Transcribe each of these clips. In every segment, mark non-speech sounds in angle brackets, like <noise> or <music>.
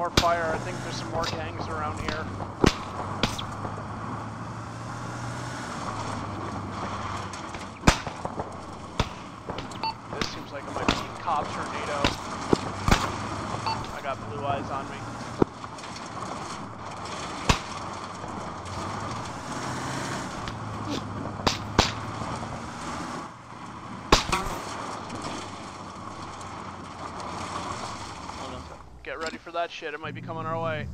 more fire. I think there's some more gangs around here. This seems like it might be cop tornado. I got blue eyes on me. Hold on. Get ready for that shit. It might be coming our way.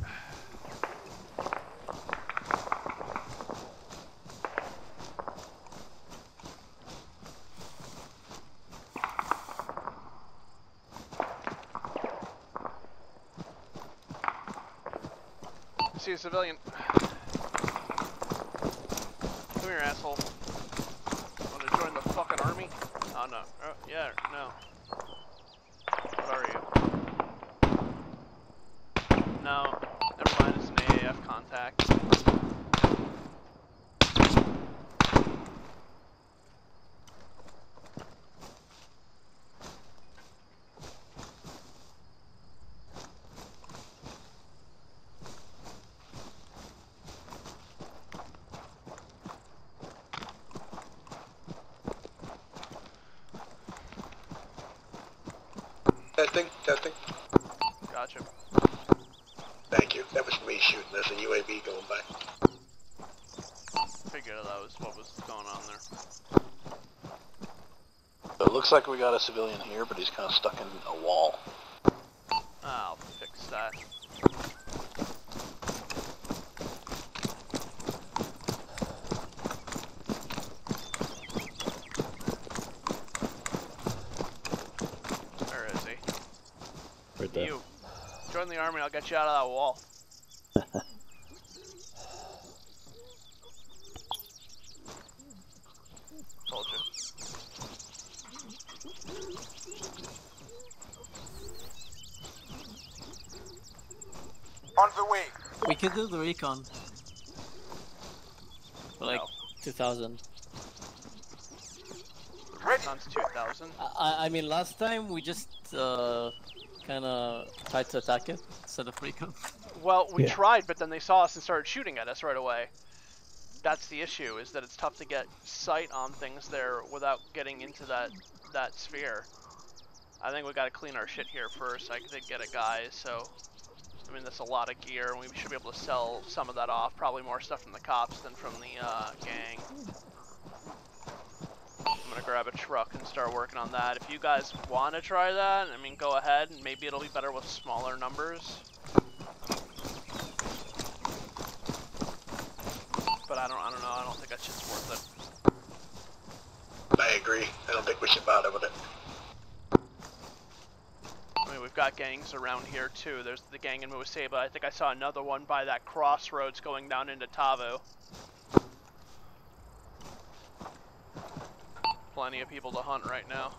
See a civilian. Come here, asshole. Want to join the fucking army? Oh no. Oh, yeah, no. What are you? No, never mind. It's an AAF contact. Testing, testing. Gotcha. Thank you. That was me shooting. There's a UAV going by. Figured that was what was going on there. It looks like we got a civilian here, but he's kind of stuck in a wall. I'll fix that. Where is he? Right there. You. Join the army, I'll get you out of that wall. Told you. On the way. We could do the recon. For like No. 2000. Ready. Sounds 2000. I, I mean, last time we just uh, kind of tried to attack it instead of recon. Well, we Yeah. tried, but then they saw us and started shooting at us right away. That's the issue, is that it's tough to get sight on things there without getting into that that sphere. I think we gotta clean our shit here first. I did get a guy, so I mean that's a lot of gear, and we should be able to sell some of that off. Probably more stuff from the cops than from the uh, gang. I'm gonna grab a truck and start working on that. If you guys want to try that, I mean, go ahead. Maybe it'll be better with smaller numbers. But I don't, I don't know. I don't think that shit's worth it. I agree. I don't think we should bother with it. I mean, we've got gangs around here too. There's the gang in Muaseba. I think I saw another one by that crossroads going down into Tavo. Plenty of people to hunt right now.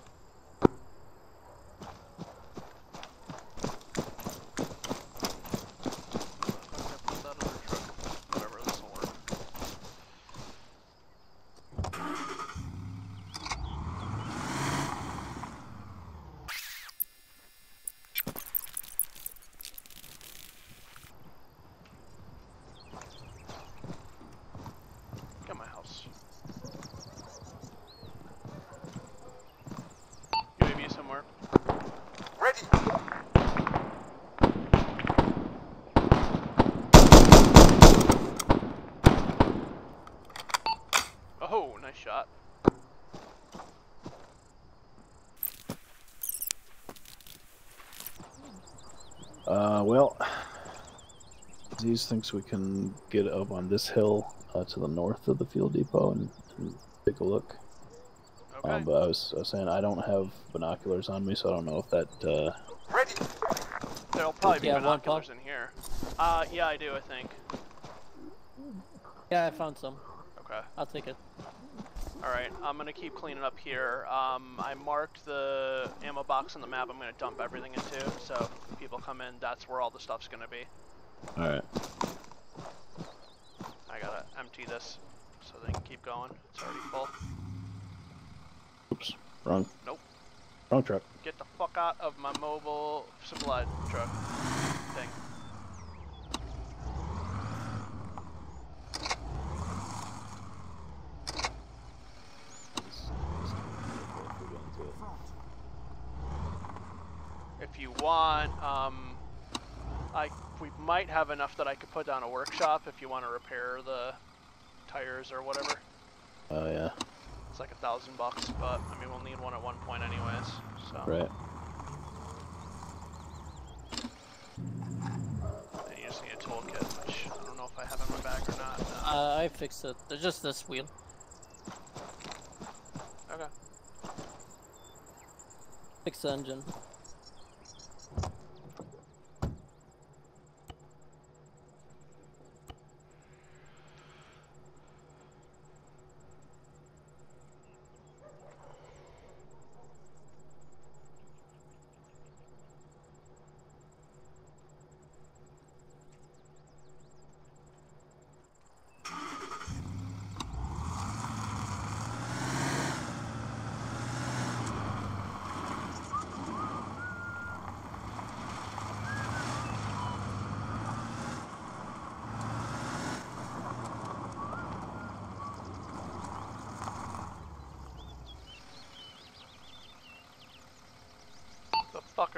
Put that other truck. Whatever, this'll work. Get my house. UAV somewhere. Ready. Oh, nice shot. Uh, well, Aziz thinks we can get up on this hill uh, to the north of the fuel depot and, and take a look. Okay. Um, but I was, I was saying I don't have binoculars on me, so I don't know if that. Uh, Ready. There'll probably be Yeah, one binoculars in here. Uh, yeah, I do, I think. Yeah, I found some. Okay. I'll take it. Alright, I'm gonna keep cleaning up here. Um, I marked the ammo box on the map I'm gonna dump everything into, so if people come in, that's where all the stuff's gonna be. Alright. I gotta empty this so they can keep going. It's already full. Oops. Wrong. Nope. Wrong truck. Get the fuck out of my mobile supply truck thing. If you want, um, I we might have enough that I could put down a workshop if you want to repair the tires or whatever. Oh yeah, It's like a thousand bucks, but I mean we'll need one at one point anyways. So right. and you just need a toolkit, which I don't know if I have in my bag or not. Uh, Uh, I fixed it. There's just this wheel. okay. Fix the engine.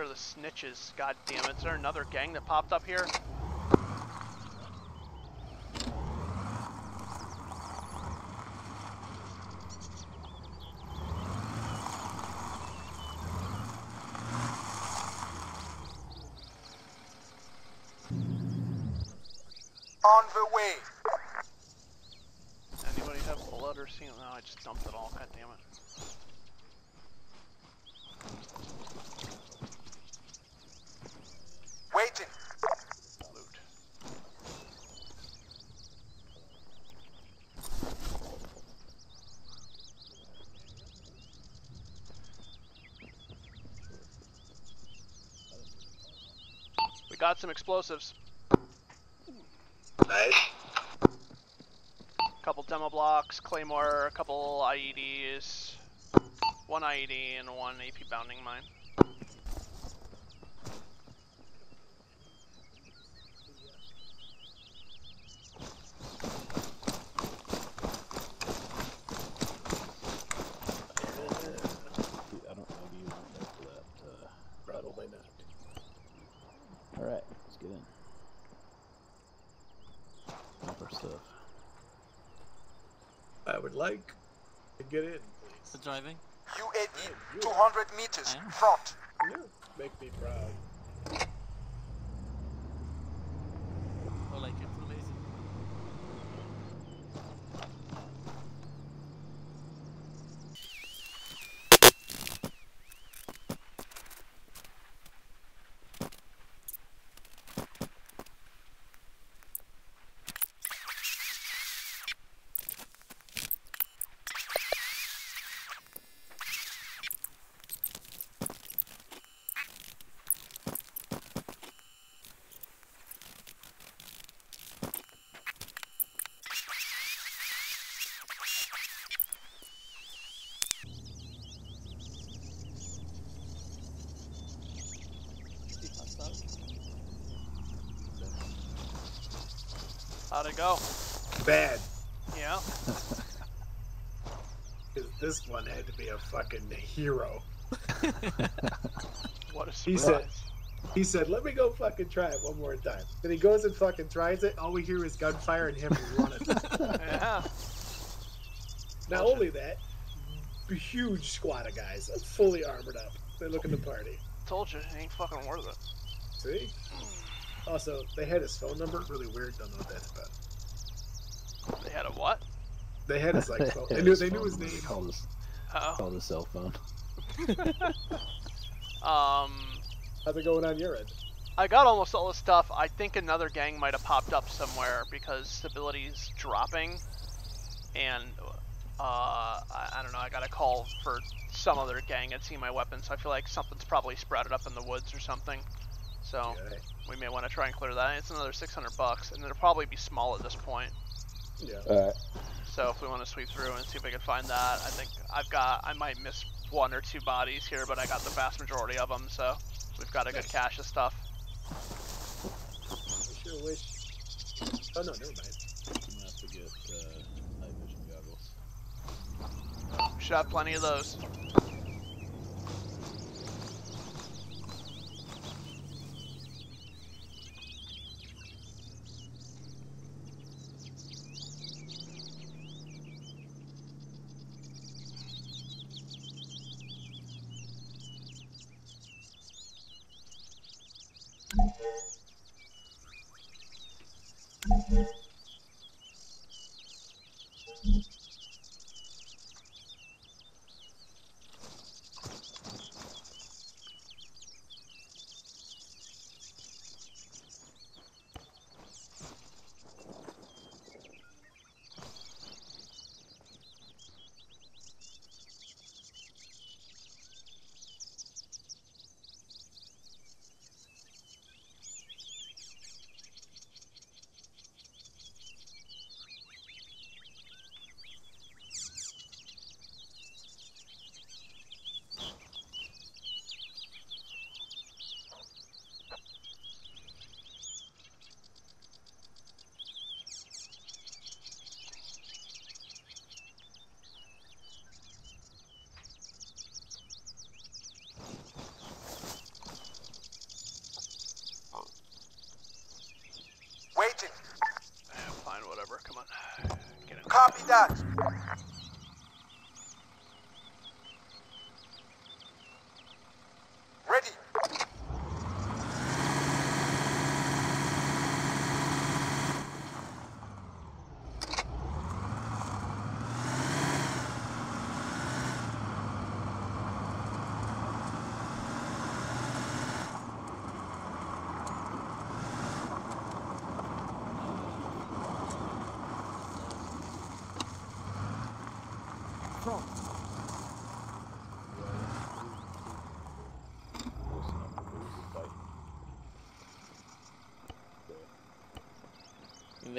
The fuck are the snitches? God damn it! Is there another gang that popped up here? On the way. Anybody have blood or see? No, I just dumped it all. God damn it. Got some explosives. Nice. couple demo blocks, claymore, a couple IEDs, one IED, and one AP bounding mine. Dude, I don't maybe you want that for that. Uh, Probably not. all right, let's get in. Dump our stuff. I would like to get in, The please. driving. UAV. 200 meters. Front. Yeah, make me proud. How'd it go? Bad. Yeah. <laughs> this one had to be a fucking hero. <laughs> What a He said- He said, "Let me go fucking try it one more time." Then he goes and fucking tries it. All we hear is gunfire and him running. <laughs> yeah. Not only that, huge squad of guys, fully armored up. They're looking to party. Told you, it ain't fucking worth it. See? Also, they had his phone number. Really weird. Don't know what that's about. They had a what? They had his like <laughs> phone. They knew. his They knew his number. name. Called his, Oh. called his cell phone. <laughs> Um, How's it going on your end? I got almost all the stuff. I think another gang might have popped up somewhere because stability's dropping, and uh, I, I don't know. I got a call for some other gang had seen my weapon, so I feel like something's probably sprouted up in the woods or something. So Okay. we may want to try and clear that. It's another 600 bucks, and it'll probably be small at this point. Yeah. Alright. So if we want to sweep through and see if we can find that, I think I've got. I might miss one or two bodies here, but I got the vast majority of them. So we've got a good cache of stuff. I sure wish. Oh no, never mind. I'm gonna have to get uh, night vision goggles. Should have plenty of those.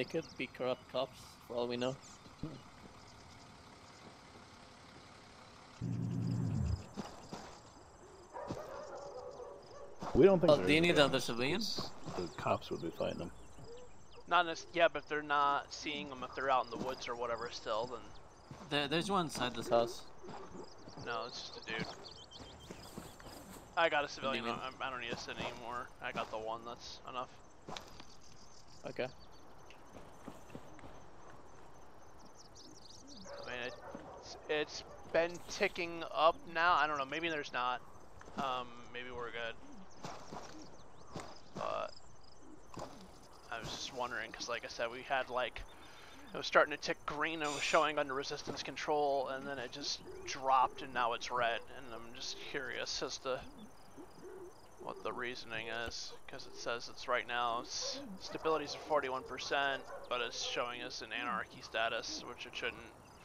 They could be corrupt cops, for all we know. We don't think. Well, they're do you need there. other civilians? The cops would be fighting them. Not nec- yeah, but if they're not seeing them, if they're out in the woods or whatever, still, then There, there's one inside this house. no, it's just a dude. I got a civilian. I, I don't need a city anymore. I got the one. That's enough. Okay. I mean, it's, been ticking up now. I don't know. Maybe there's not. Um, maybe we're good. But I was just wondering because, like I said, we had like it was starting to tick green and was showing under resistance control, and then it just dropped and now it's red. And I'm just curious as to what the reasoning is because it says it's right now stability's at 41%, but it's showing us an anarchy status, which it shouldn't.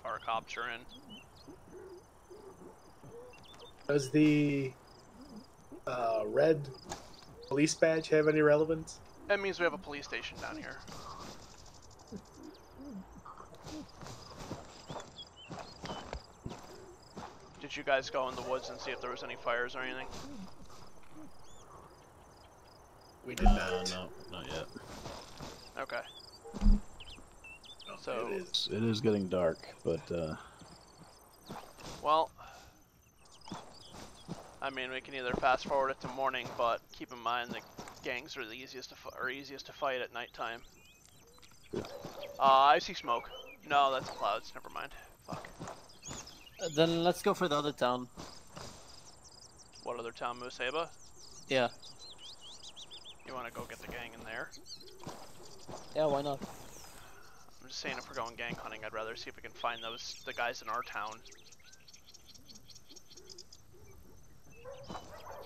If Our cops are in. Does the uh, red police badge have any relevance? That means we have a police station down here. Did you guys go in the woods and see if there was any fires or anything? We did Uh, not. no, not yet. Okay. No, So- it is. It is getting dark, but uh, Well, I mean, we can either fast forward it to morning, but keep in mind the gangs are the easiest to are easiest to fight at nighttime. Uh, I see smoke. No, that's clouds. Never mind. Fuck. Uh, then let's go for the other town. What other town, Museba? Yeah. You want to go get the gang in there? Yeah, why not? I'm just saying, if we're going gang hunting, I'd rather see if we can find those the guys in our town.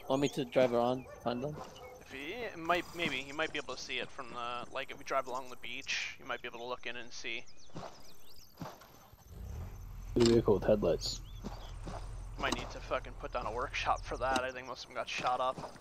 Want me to drive around, find them? If he it might, maybe you might be able to see it from the like if we drive along the beach, you might be able to look in and see. the vehicle with headlights. Might need to fucking put down a workshop for that. I think most of them got shot up.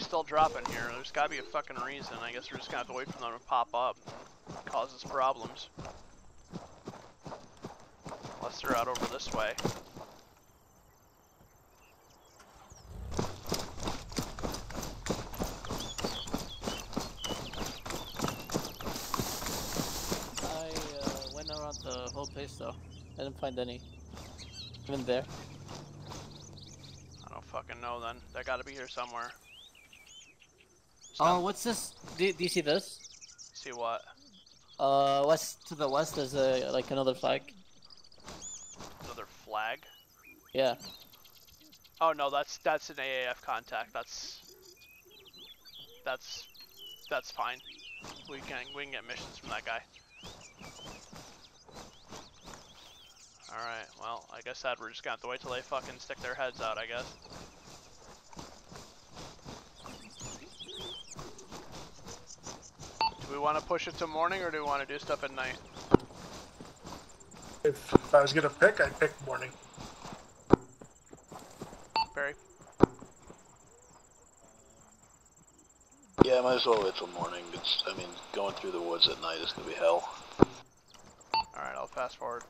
Still dropping here. There's gotta be a fucking reason. I guess we're just gonna have to wait for them to pop up. Causes problems. Unless they're out over this way. I uh, went around the whole place though. I didn't find any. Even there. I don't fucking know then. They gotta be here somewhere. Oh, what's this? Do, do you see this? See what? Uh, west to the west, there's a like another flag. Another flag? Yeah. Oh no, that's that's an AAF contact. That's that's that's fine. We can we can get missions from that guy. All right. Well, like I said, we're just gonna have to wait till they fucking stick their heads out. I guess. Do we want to push it to morning or do we want to do stuff at night? If, if I was gonna pick, I'd pick morning. Barry. Yeah, might as well wait till morning. It's, I mean, going through the woods at night is gonna be hell. All right. I'll fast forward.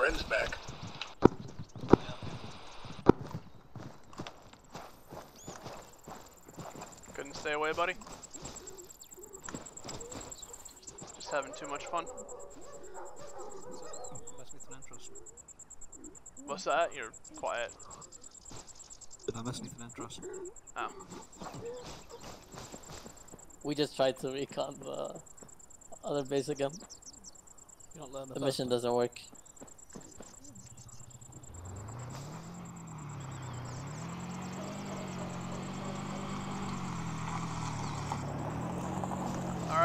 I think Gren's back. Couldn't stay away, buddy? Just having too much fun? What's that? You're quiet. Oh. We just tried to recon the other base again. You don't learn the The mission doesn't work.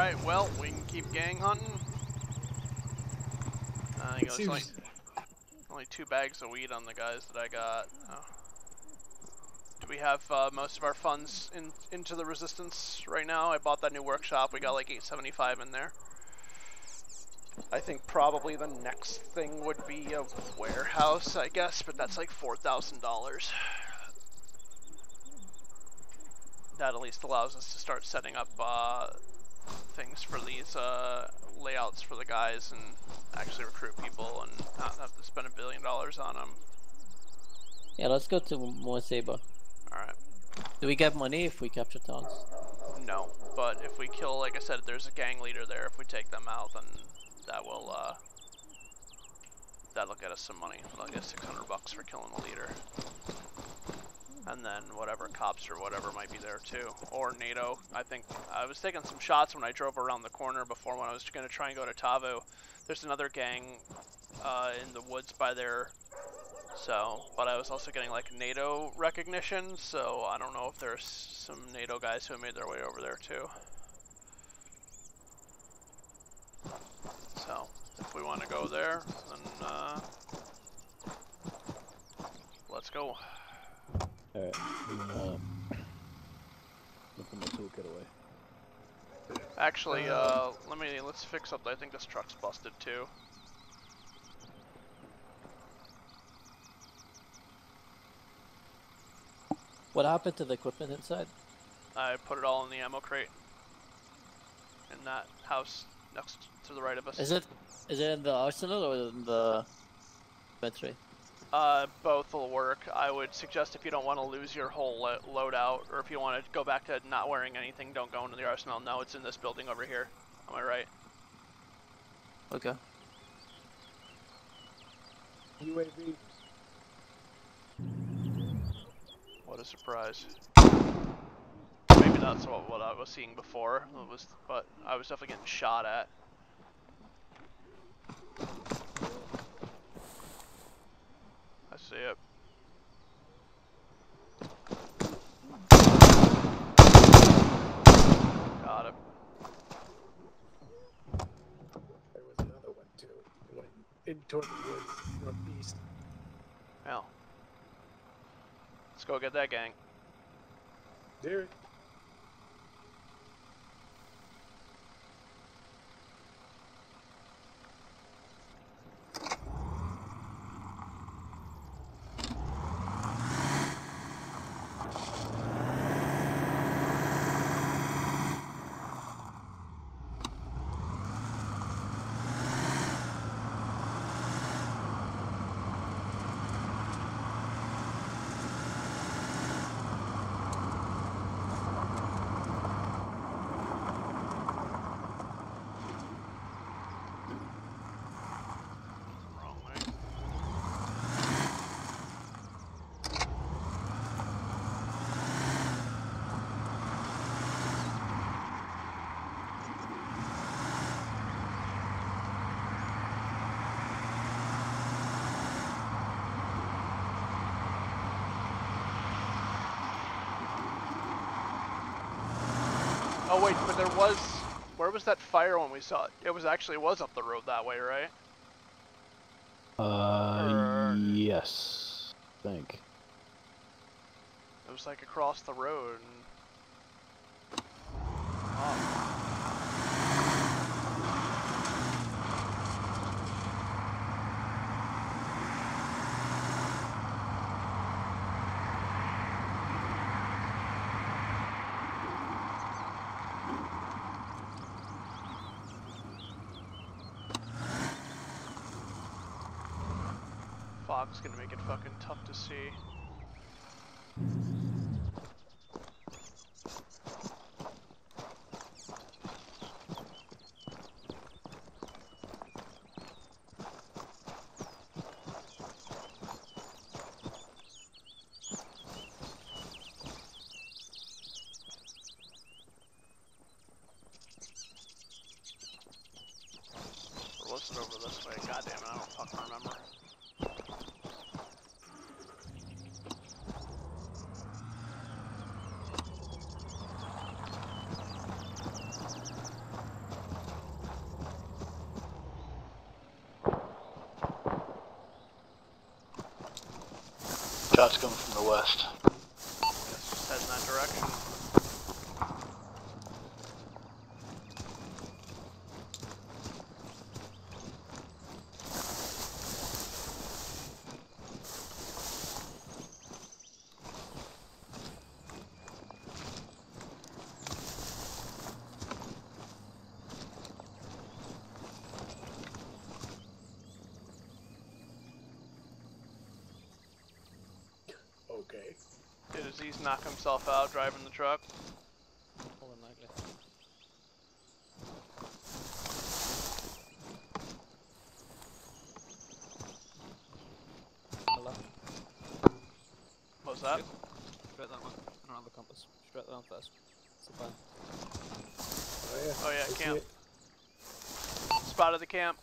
Alright, well, we can keep gang hunting. I think it was Seems- like only two bags of weed on the guys that I got. Oh. Do we have uh, most of our funds in into the resistance right now? I bought that new workshop. We got like 875 in there. I think probably the next thing would be a warehouse, I guess, but that's like four thousand dollars. That at least allows us to start setting up uh, things for these uh, layouts for the guys and actually recruit people and not have to spend a billion dollars on them. Yeah, let's go to Moiseba. Alright. Do we get money if we capture towns? No, but if we kill, like I said, there's a gang leader there. If we take them out, then that will, uh, that'll get us some money. That'll get 600 bucks for killing the leader. And then whatever cops or whatever might be there too. Or NATO. I think, I was taking some shots when I drove around the corner before when I was going to try and go to Tavo. There's another gang, uh, in the woods by there. So, but I was also getting like NATO recognition, so I don't know if there's some NATO guys who made their way over there too. So, if we want to go there, then uh, let's go. Alright. Uh, my toolkit away. Actually, uh, let me let's fix up. I think this truck's busted too. What happened to the equipment inside? I put it all in the ammo crate in that house next to the right of us. Is it is it in the arsenal or in the inventory? Uh, both will work. I would suggest if you don't want to lose your whole lo- loadout, or if you want to go back to not wearing anything, don't go into the arsenal. No, it's in this building over here. Am I right? Okay. UAV. What a surprise. Maybe that's what, what I was seeing before. It was, but I was definitely getting shot at. I see it. Got him. There was another one too. It went in toward the woods northeast. Hell. Let's go get that gang. There. Oh wait, but there was. Where was that fire when we saw it? It was actually was up the road that way, right? Uh, Er. yes. I think. It was like across the road. And... Oh. Fog's gonna make it fucking tough to see. Or over this way? God damn it, I don't fucking remember. Shots coming from the west. Guess just head in that direction. Okay. Did Aziz knock himself out driving the truck? More than likely. Hello. What that? Straight that one. I don't have a compass. Straight that one first. It's a plan. Oh yeah. Oh yeah, camp. it. Spotted the camp.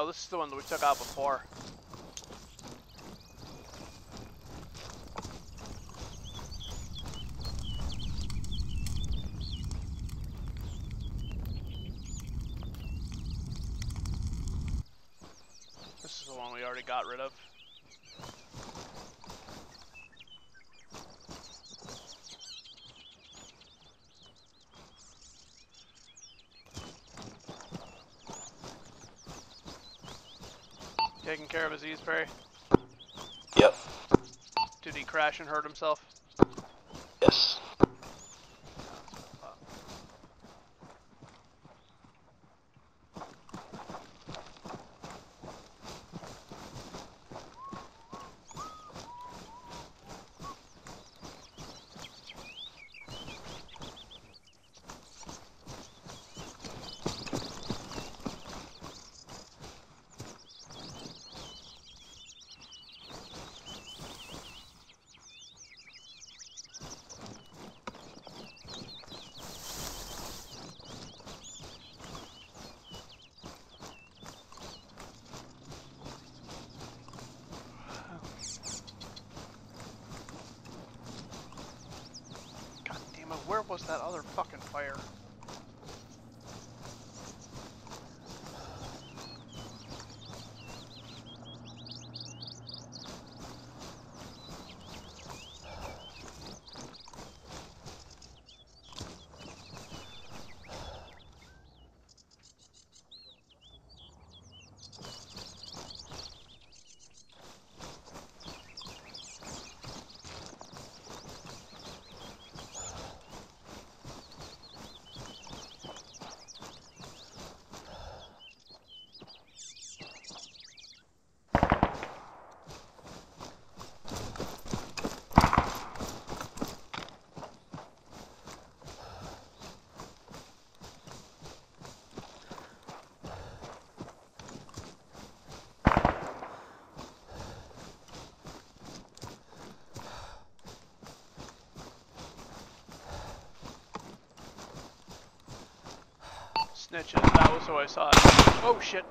No, this is the one that we took out before. This is the one we already got rid of. Did he crash and hurt himself? Yes. God damn it, where was that other fucking fire? Snitches, that was who I saw. Oh shit.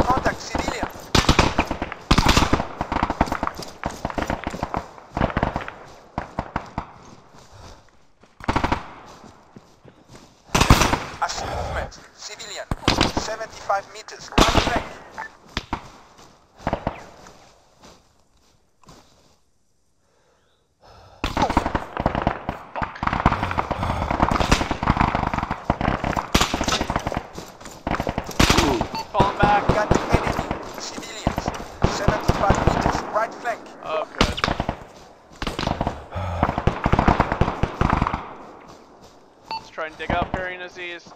Contact civilian. dig out Burying Aziz.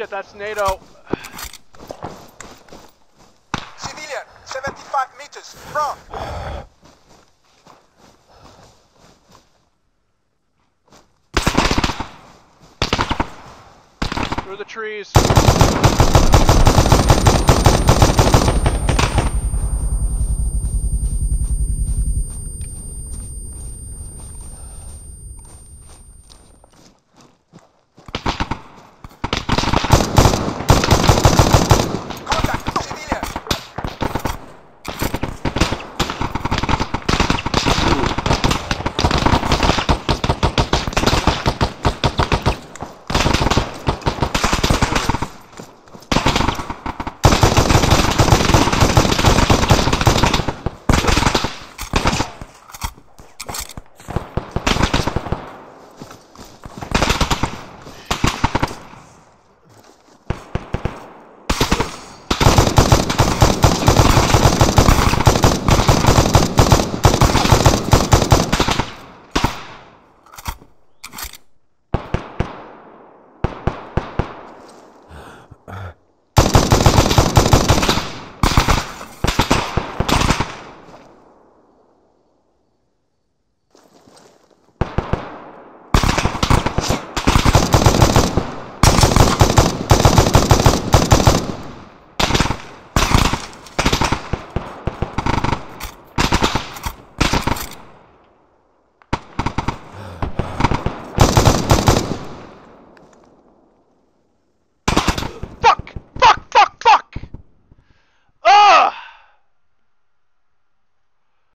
Shit, that's NATO. Civilian, 75 meters, front. Through the trees.